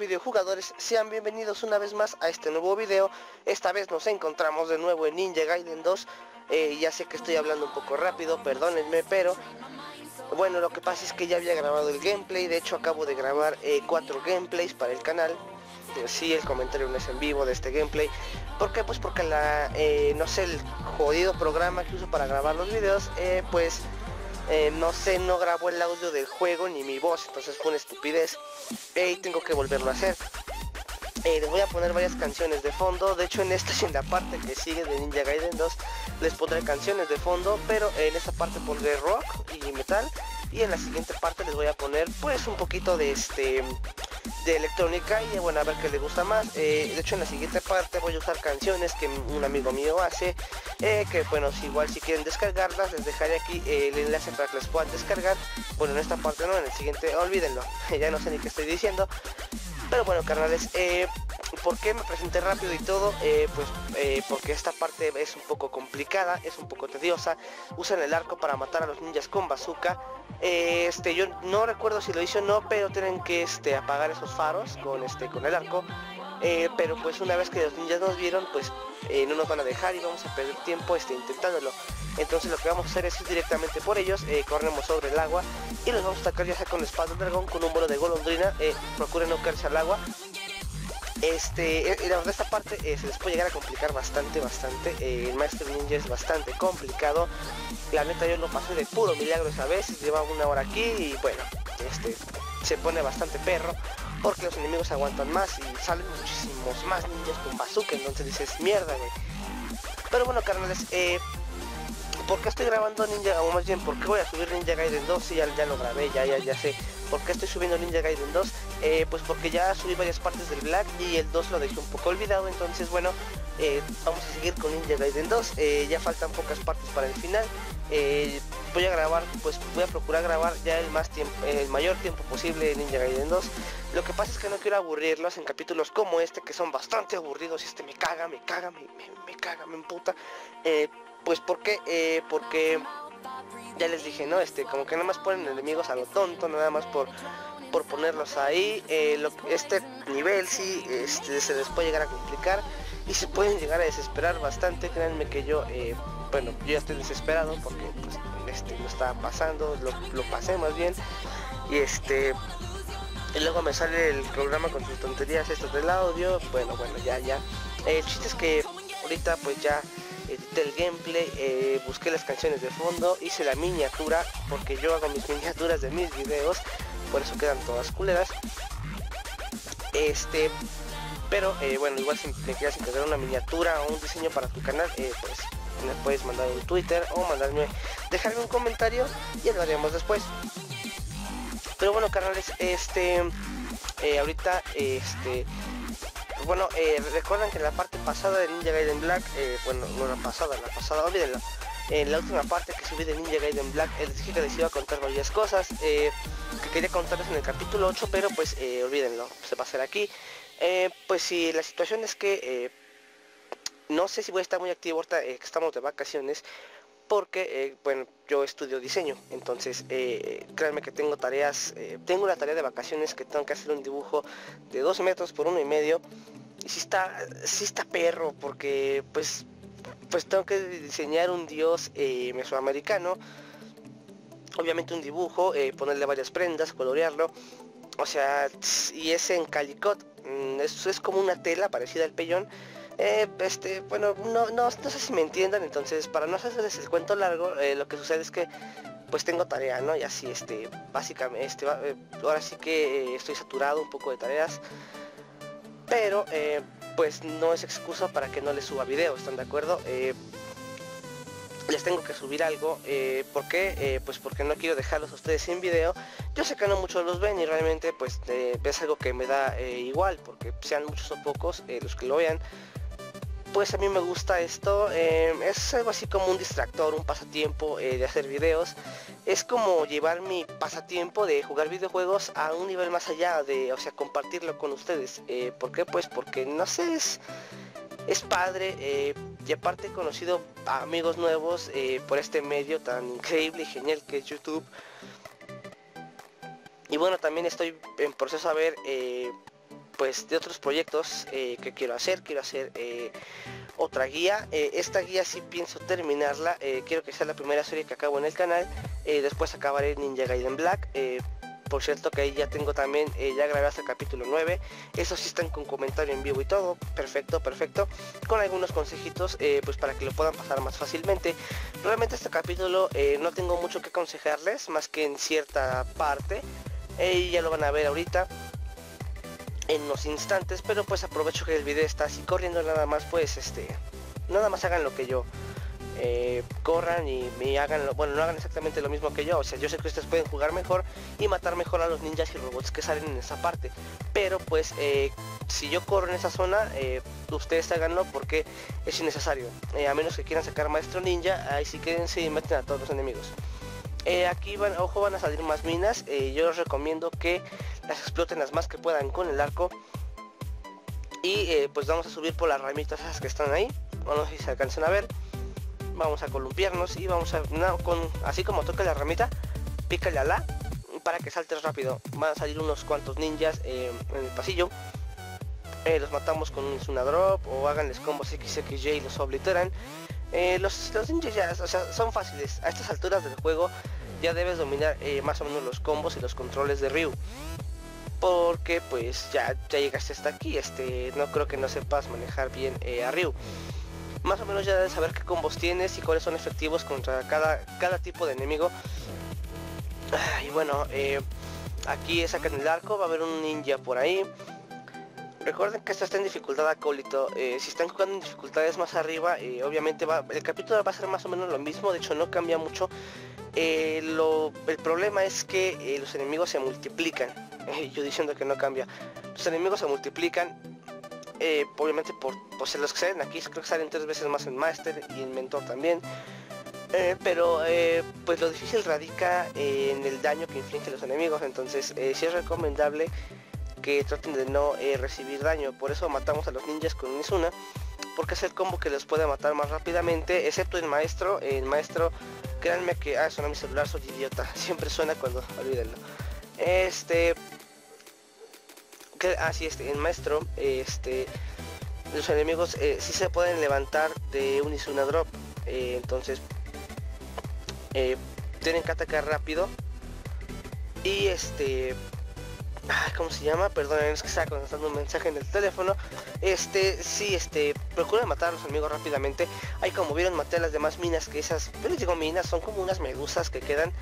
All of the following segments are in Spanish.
videojugadores, sean bienvenidos una vez más a este nuevo video. Esta vez nos encontramos de nuevo en Ninja Gaiden 2. Eh, ya sé que estoy hablando un poco rápido, perdónenme, pero... Bueno, lo que pasa es que ya había grabado el gameplay, de hecho acabo de grabar eh, cuatro gameplays para el canal. Eh, sí, el comentario no es en vivo de este gameplay. ¿Por qué? Pues porque la, no sé, el jodido programa que uso para grabar los videos, pues eh, no sé, no grabó el audio del juego ni mi voz, entonces fue una estupidez. Y tengo que volverlo a hacer. Eh, les voy a poner varias canciones de fondo, de hecho en esta y en la parte que sigue de Ninja Gaiden 2 les pondré canciones de fondo, pero en esta parte pondré rock y metal y en la siguiente parte les voy a poner pues un poquito de este de electrónica y bueno a ver qué le gusta más. Eh, de hecho en la siguiente parte voy a usar canciones que un amigo mío hace eh, que bueno si igual si quieren descargarlas les dejaré aquí eh, el enlace para que las puedan descargar. Bueno en esta parte no en el siguiente olvídenlo. Ya no sé ni qué estoy diciendo. Pero bueno carnales ¿Por qué me presenté rápido y todo? pues porque esta parte es un poco complicada, es un poco tediosa. Usan el arco para matar a los ninjas con bazooka. este, yo no recuerdo si lo hice o no, pero tienen que este, apagar esos faros con, este, con el arco. pero pues una vez que los ninjas nos vieron, pues no nos van a dejar y vamos a perder tiempo este, intentándolo. Entonces lo que vamos a hacer es ir directamente por ellos, corremos sobre el agua y los vamos a atacar ya sea con espada de dragón, con un vuelo de golondrina, procuren no caerse al agua este, eh, la esta parte eh, se les puede llegar a complicar bastante, bastante. Eh, el Maestro Ninja es bastante complicado. La neta yo lo pasé de puro milagro esa vez. Lleva una hora aquí y bueno, este, se pone bastante perro. Porque los enemigos aguantan más y salen muchísimos más ninjas con bazooka. Entonces dices, mierda, güey. Pero bueno, carnales, eh, ¿por qué estoy grabando Ninja, o más bien, por qué voy a subir Ninja Gaiden 2? Si ya, ya lo grabé, ya, ya, ya sé. ¿Por qué estoy subiendo Ninja Gaiden 2? Eh, pues porque ya subí varias partes del Black y el 2 lo dejé un poco olvidado, entonces bueno, eh, vamos a seguir con Ninja Gaiden 2, eh, ya faltan pocas partes para el final, voy a grabar, pues voy a procurar grabar ya el más tiempo, el mayor tiempo posible Ninja Gaiden 2, lo que pasa es que no quiero aburrirlos en capítulos como este, que son bastante aburridos, y este me caga, me caga, me, me, caga, me emputa, pues porque, porque ya les dije, ¿no? Este, como que nada más ponen enemigos a lo tonto, nada más por por ponerlos ahí. Eh, este nivel sí este, se les puede llegar a complicar y se pueden llegar a desesperar bastante. Créanme que yo, eh, bueno, yo ya estoy desesperado porque pues, este no estaba pasando, lo, pasé más bien. Y este y luego me sale el programa con sus tonterías estos del audio. Bueno, bueno, ya, ya. el chiste es que ahorita pues ya edité el gameplay, eh, busqué las canciones de fondo, hice la miniatura, porque yo hago mis miniaturas de mis videos por eso quedan todas culeras. Este, pero eh, bueno, igual si te quieres encargar una miniatura o un diseño para tu canal, eh, pues me puedes mandar un Twitter o mandarme, dejarme un comentario y lo haremos después. Pero bueno, canales, este, eh, ahorita, este, bueno, recuerdan que en la parte pasada de Ninja Gaiden Black, bueno, no la pasada, la pasada, olvídenlo en la última parte que subí de Ninja Gaiden Black les dije que les iba a contar varias cosas eh, que quería contarles en el capítulo 8 pero pues eh, olvídenlo se va a hacer aquí. Eh, pues si la situación es que no sé si voy a estar muy activo ahorita que estamos de vacaciones porque bueno yo estudio diseño entonces créanme que tengo tareas tengo la tarea de vacaciones que tengo que hacer un dibujo de 2 metros por uno y medio y si está si está perro porque pues pues tengo que diseñar un dios eh, mesoamericano obviamente un dibujo eh, ponerle varias prendas colorearlo o sea y es en calicot mm, eso es como una tela parecida al pellón eh, este bueno no, no, sé si me entiendan entonces para no hacerles el cuento largo lo que sucede es que pues tengo tarea no y así este básicamente este ahora sí que estoy saturado un poco de tareas pero pues no es excusa para que no les suba video, ¿están de acuerdo? Eh, les tengo que subir algo, eh, ¿por qué? Eh, pues porque no quiero dejarlos a ustedes sin video. Yo sé que no muchos los ven y realmente pues es algo que me da igual, porque sean muchos o pocos los que lo vean, pues a mí me gusta esto, es algo así como un distractor, un pasatiempo de hacer videos es como llevar mi pasatiempo de jugar videojuegos a un nivel más allá de, o sea, compartirlo con ustedes. Eh, ¿Por qué? Pues porque, no sé, es, es padre eh, y aparte he conocido a amigos nuevos eh, por este medio tan increíble y genial que es YouTube. Y bueno, también estoy en proceso a ver pues de otros proyectos que quiero hacer quiero hacer otra guía esta guía si pienso terminarla quiero que sea la primera serie que acabo en el canal después acabaré Ninja Gaiden Black por cierto que ahí ya tengo también, eh, ya grabé hasta el capítulo 9. Eso sí están con comentario en vivo y todo. Perfecto, perfecto. Con algunos consejitos eh, pues para que lo puedan pasar más fácilmente. Realmente este capítulo eh, no tengo mucho que aconsejarles más que en cierta parte. y ya lo van a ver ahorita en unos instantes pero pues aprovecho que el video está así corriendo nada más pues este nada más hagan lo que yo eh, corran y me hagan, lo, bueno, no hagan exactamente lo mismo que yo. O sea, yo sé que ustedes pueden jugar mejor y matar mejor a los ninjas y robots que salen en esa parte. Pero pues, eh, si yo corro en esa zona, eh, ustedes háganlo porque es innecesario. a menos que quieran sacar maestro ninja, ahí sí quédense y meten a todos los enemigos. aquí van, ojo, van a salir más minas. yo les recomiendo que las exploten las más que puedan con el arco. Y pues vamos a subir por las ramitas esas que están ahí. A ver si se alcanzan a ver vamos a columpiarnos y vamos a, con, así como toca la ramita, pícale a la para que saltes rápido. Van a salir unos cuantos ninjas eh, en el pasillo. Eh, los matamos con un Suna Drop o háganles combos XXJ y los obliteran. Eh, los, los, ninjas ya, son fáciles. A estas alturas del juego ya debes dominar más o menos los combos y los controles de Ryu. Porque pues ya, ya llegaste hasta aquí. Este, no creo que no sepas manejar bien a Ryu más o menos ya debes saber qué combos tienes y cuáles son efectivos contra cada, cada tipo de enemigo. Y bueno, eh, aquí sacan el arco, va a haber un ninja por ahí. Recuerden que esto está en dificultad acólito. Eh, si están jugando en dificultades más arriba, eh, obviamente va, el capítulo va a ser más o menos lo mismo. De hecho, no cambia mucho. el problema es que los enemigos se multiplican. yo diciendo que no cambia. Los enemigos se multiplican eh, obviamente por, ser los que salen aquí, creo que salen tres veces más en Master y en Mentor también. Eh, pero eh, pues lo difícil radica en el daño que infligen los enemigos, entonces si es recomendable que traten de no recibir daño, por eso matamos a los ninjas con Izuna, porque es el combo que les puede matar más rápidamente, excepto el maestro, el maestro, créanme que, ah, suena mi celular, soy idiota, siempre suena cuando, olvídenlo. Este, así este, el maestro, este, los enemigos eh, si se pueden levantar de un Izuna Drop. Eh, entonces, eh, tienen que atacar rápido. Y este, ¿cómo se llama? Perdón, es que estaba contestando un mensaje en el teléfono. Este, sí, este, procura matar a los enemigos rápidamente. Hay como vieron, maté a las demás minas que esas, pero digo minas, son como unas medusas que quedan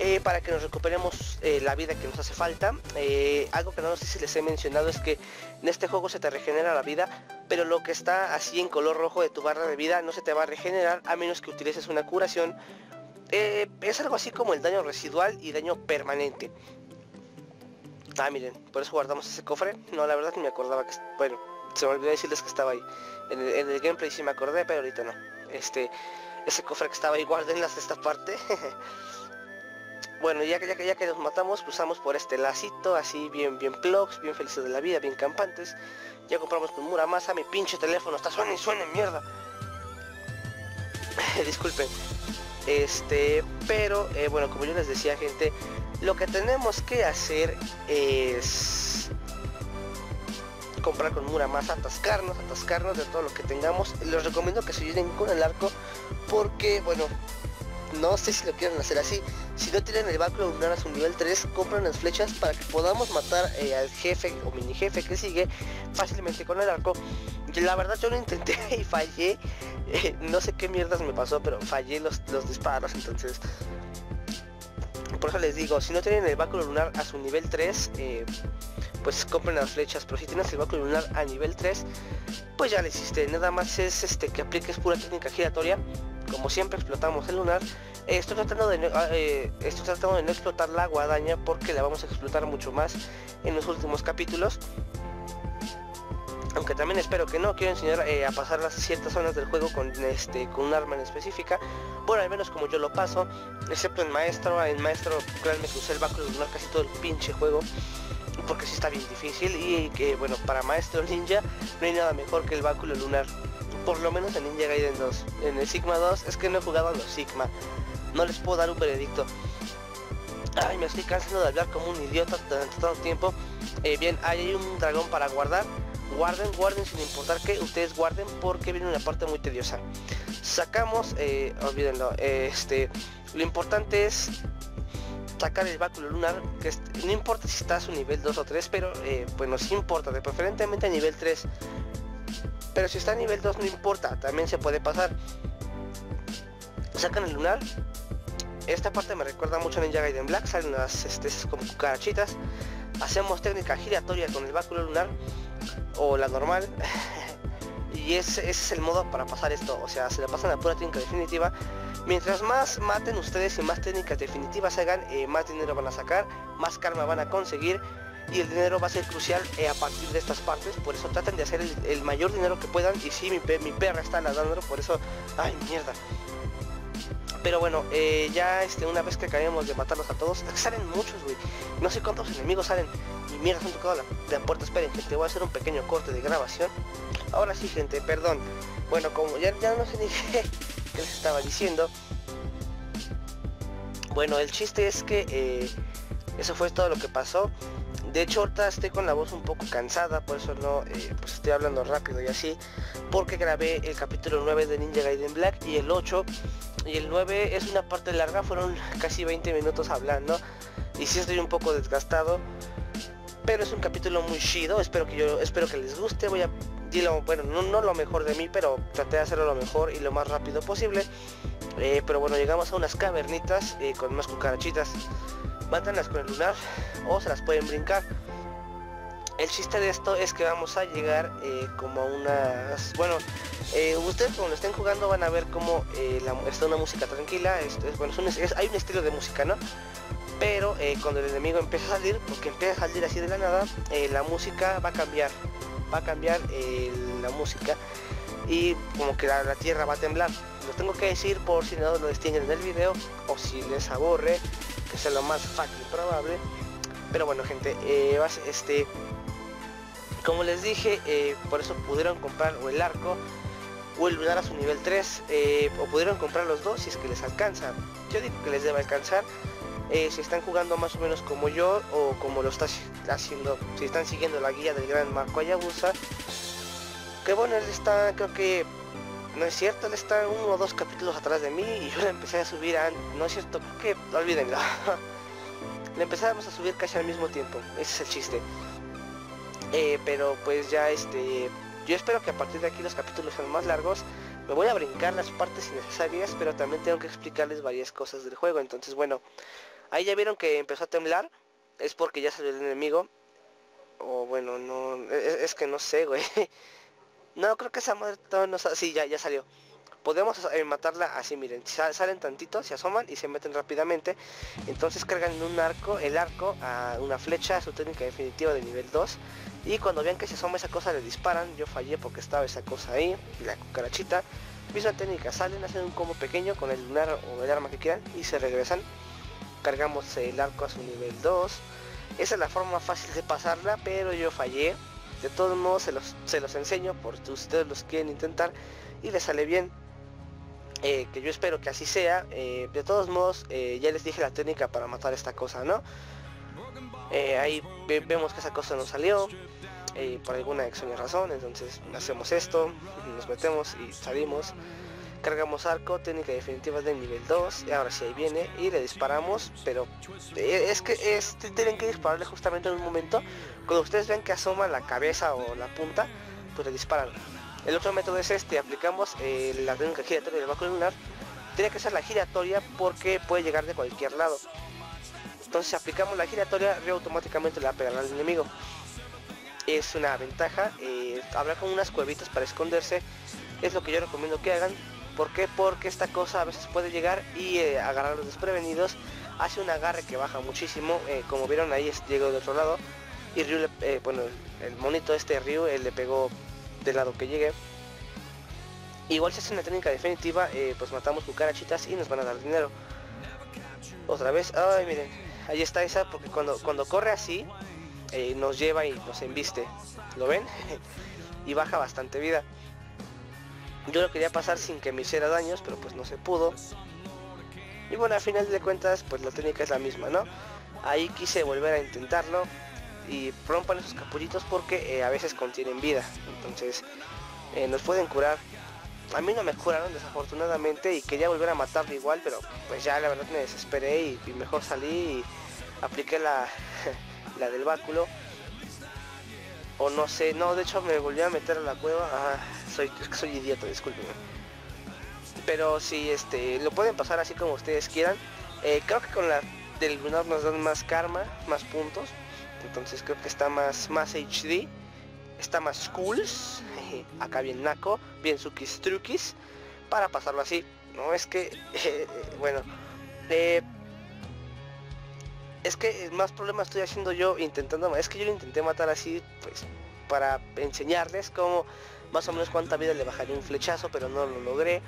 eh, para que nos recuperemos eh, la vida que nos hace falta. Eh, algo que no sé si les he mencionado es que en este juego se te regenera la vida, pero lo que está así en color rojo de tu barra de vida no se te va a regenerar a menos que utilices una curación. es algo así como el daño residual y daño permanente. Ah, miren, por eso guardamos ese cofre. No, la verdad que me acordaba que... Bueno, se me olvidó decirles que estaba ahí. En el, gameplay sí me acordé, pero ahorita no. Este, ese cofre que estaba ahí, guárdenlas de esta parte. Bueno, ya que, ya, que, ya que nos matamos, cruzamos por este lacito, así bien, bien plugs, bien felices de la vida, bien campantes. Ya compramos con Muramasa, mi pinche teléfono está suena y suena mierda. Disculpen. Este, pero eh, bueno, como yo les decía gente, lo que tenemos que hacer es comprar con Muramasa, atascarnos, atascarnos de todo lo que tengamos. Les recomiendo que se llenen con el arco porque, bueno, no sé si lo quieren hacer así. Si no tienen el báculo lunar a su nivel 3, compran las flechas para que podamos matar eh, al jefe o mini jefe que sigue fácilmente con el arco. La verdad yo lo intenté y fallé. Eh, no sé qué mierdas me pasó, pero fallé los, los disparos. Entonces, por eso les digo, si no tienen el báculo lunar a su nivel 3, eh, pues compren las flechas. Pero si tienes el báculo lunar a nivel 3, pues ya le hiciste. Nada más es este que apliques pura técnica giratoria como siempre explotamos el lunar estoy tratando de ah, eh, estoy tratando de no explotar la guadaña porque la vamos a explotar mucho más en los últimos capítulos aunque también espero que no quiero enseñar eh, a pasar las ciertas zonas del juego con este con un arma en específica bueno al menos como yo lo paso excepto en maestro en maestro créanme que usé el báculo lunar casi todo el pinche juego porque si está bien difícil y que bueno para maestro ninja no hay nada mejor que el báculo lunar por lo menos en Ninja Gaiden 2. En el Sigma 2 es que no he jugado a los Sigma. No les puedo dar un veredicto. Ay, me estoy cansando de hablar como un idiota durante tanto tiempo. Eh, bien, hay un dragón para guardar. Guarden, guarden sin importar que ustedes guarden porque viene una parte muy tediosa. Sacamos, eh, olvídenlo, este, lo importante es sacar el báculo lunar, que no importa si estás a un nivel 2 o 3, pero eh, pues importa, de preferentemente a nivel 3. Pero si está a nivel 2 no importa, también se puede pasar. Sacan el lunar, esta parte me recuerda mucho a Ninja Gaiden Black, salen las este, como cucarachitas. Hacemos técnica giratoria con el báculo lunar o la normal. y ese, es el modo para pasar esto, o sea, se le pasan la pura técnica definitiva. Mientras más maten ustedes y más técnicas definitivas hagan, eh, más dinero van a sacar, más karma van a conseguir y el dinero va a ser crucial eh, a partir de estas partes, por eso traten de hacer el, mayor dinero que puedan y si mi, mi perra está nadando, por eso, ay mierda, pero bueno, eh, ya este, una vez que acabemos de matarlos a todos, salen muchos, güey. No sé cuántos enemigos salen. Y mierda, han tocado la, puerta. Esperen, que te voy a hacer un pequeño corte de grabación. Ahora sí, gente, perdón. Bueno, como ya, ya no sé ni qué, les estaba diciendo. Bueno, el chiste es que eh, eso fue todo lo que pasó. De hecho, ahorita estoy con la voz un poco cansada, por eso no eh, pues estoy hablando rápido y así. Porque grabé el capítulo 9 de Ninja Gaiden Black y el 8 y el 9 es una parte larga, fueron casi 20 minutos hablando y sí estoy un poco desgastado, pero es un capítulo muy chido, espero que yo espero que les guste, voy a decirlo, bueno, no, lo mejor de mí, pero traté de hacerlo lo mejor y lo más rápido posible. Eh, pero bueno, llegamos a unas cavernitas eh, con más cucarachitas. Mátanlas con el lunar o se las pueden brincar. El chiste de esto es que vamos a llegar eh, como a unas... Bueno, eh, ustedes cuando estén jugando van a ver cómo eh, está una música tranquila. Es, bueno, hay un estilo de música, ¿no? Pero cuando el enemigo empieza a salir, porque empieza a salir así de la nada, la música va a cambiar. Va a cambiar la música y como que la, tierra va a temblar. Lo tengo que decir por si no lo distinguen en el video o si les aburre, que sea lo más fácil probable. Pero bueno gente, este como les dije, eh, por eso pudieron comprar o el arco o el lunar a su nivel 3 eh, o pudieron comprar los dos si es que les alcanza. Yo digo que les debe alcanzar eh, si están jugando más o menos como yo o como lo está haciendo, si están siguiendo la guía del gran Marco Ayabusa. Que bueno, él está, creo que, no es cierto, él está uno o dos capítulos atrás de mí y yo le empecé a subir a, no es cierto, que, olvídenlo. le empezamos a subir casi al mismo tiempo, ese es el chiste. Eh, pero pues ya este yo espero que a partir de aquí los capítulos sean más largos. Me voy a brincar las partes innecesarias pero también tengo que explicarles varias cosas del juego. Entonces bueno ahí ya vieron que empezó a temblar. Es porque ya salió el enemigo. O bueno no es, que no sé güey. No creo que esa madre no sí ya ya salió. Podemos eh, matarla así, miren, salen tantito, se asoman y se meten rápidamente. Entonces cargan en un arco, el arco a una flecha, su técnica definitiva de nivel 2. Y cuando vean que se asoma esa cosa le disparan, yo fallé porque estaba esa cosa ahí, la cucarachita. Misma técnica, salen, hacen un combo pequeño con el lunar o el arma que quieran y se regresan. Cargamos el arco a su nivel 2. Esa es la forma fácil de pasarla, pero yo fallé. De todos modos se los, se los enseño por si ustedes los quieren intentar y les sale bien. Eh, que yo espero que así sea. Eh, de todos modos, eh, ya les dije la técnica para matar esta cosa, ¿no? ahí vemos que esa cosa no salió por alguna extraña razón, entonces hacemos esto, nos metemos y salimos. Cargamos arco, técnica definitiva de nivel 2, y ahora sí ahí viene, y le disparamos, pero es que es, tienen que dispararle justamente en un momento, cuando ustedes ven que asoma la cabeza o la punta, pues le disparan. El otro método es este, aplicamos eh, la técnica giratoria del báculo lunar. Tiene que ser la giratoria porque puede llegar de cualquier lado. Entonces aplicamos la giratoria, automáticamente le va a pegar al enemigo. Es una ventaja. Eh, habrá con unas cuevitas para esconderse. Es lo que yo recomiendo que hagan. ¿Por qué? Porque esta cosa a veces puede llegar y eh, agarrar los desprevenidos. Hace un agarre que baja muchísimo. como vieron ahí llegó de otro lado. Y Ryu, bueno, el monito este Ryu le pegó del lado que llegue. Igual si es una técnica definitiva, eh, pues matamos cucarachitas y nos van a dar dinero. Otra vez, ay miren, ahí está esa porque cuando, cuando corre así, eh, nos lleva y nos embiste. ¿Lo ven? y baja bastante vida. Yo lo quería pasar sin que me hiciera daños, pero pues no se pudo. Y bueno, al final de cuentas, pues la técnica es la misma, ¿no? Ahí quise volver a intentarlo y rompan esos capullitos porque eh, a veces contienen vida. Entonces, eh, nos pueden curar. A mí no me curaron desafortunadamente y quería volver a matarlo igual, pero pues ya la verdad me desesperé y, mejor salí y apliqué la, la del báculo. O no sé, no, de hecho me volví a meter a la cueva. Ah, soy, soy idiota, discúlpenme. Pero si este, lo pueden pasar así como ustedes quieran. Eh, creo que con la del lunar nos dan más karma, más puntos. Entonces creo que está más, más HD. Está más schools. Acá bien naco, bien sukis truquis. Para pasarlo así. No es que, eh, bueno, eh, es que más problemas estoy haciendo yo intentando, es que yo lo intenté matar así, pues, para enseñarles cómo más o menos cuánta vida le bajaría un flechazo, pero no lo logré.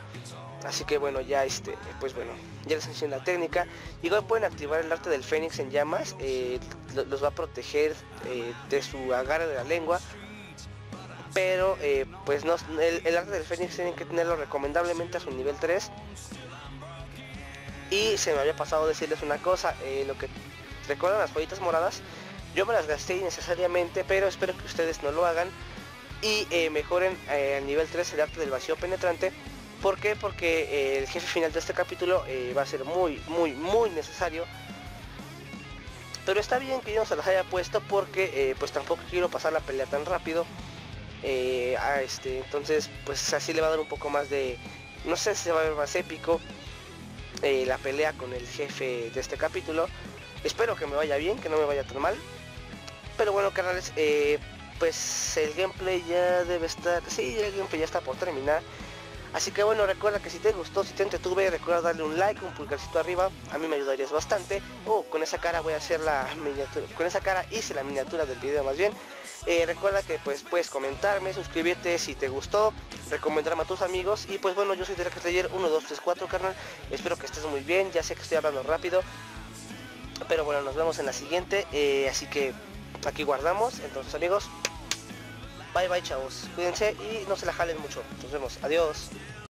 Así que bueno, ya este, pues bueno, ya les enseñé la técnica. Igual pueden activar el arte del fénix en llamas, eh, los va a proteger eh, de su agarre de la lengua. Pero eh, pues no, el, arte del fénix tienen que tenerlo recomendablemente a su nivel 3. Y se me había pasado decirles una cosa, lo que recuerdan las joyitas moradas, yo me las gasté innecesariamente, pero espero que ustedes no lo hagan y mejoren a nivel 3 el arte del vacío penetrante ¿Por qué? Porque eh, el jefe final de este capítulo eh, va a ser muy, muy, muy necesario. Pero está bien que yo no se las haya puesto porque eh, pues tampoco quiero pasar la pelea tan rápido. a este, entonces pues así le va a dar un poco más de... No sé si se va a ver más épico la pelea con el jefe de este capítulo. Espero que me vaya bien, que no me vaya tan mal. Pero bueno, canales, pues el gameplay ya debe estar... Sí, el gameplay ya está por terminar. Así que bueno, recuerda que si te gustó, si te entretuve, recuerda darle un like, un pulgarcito arriba, a mí me ayudarías bastante. Oh, con esa cara voy a hacer la miniatura, con esa cara hice la miniatura del video más bien. Eh, recuerda que pues puedes comentarme, suscribirte si te gustó, recomendarme a tus amigos y pues bueno, yo soy Derek Taller 1, 2, 3, 4 carnal, espero que estés muy bien, ya sé que estoy hablando rápido, pero bueno, nos vemos en la siguiente, eh, así que aquí guardamos, entonces amigos, Bye bye chavos. Cuídense y no se la jalen mucho. Nos vemos. Adiós.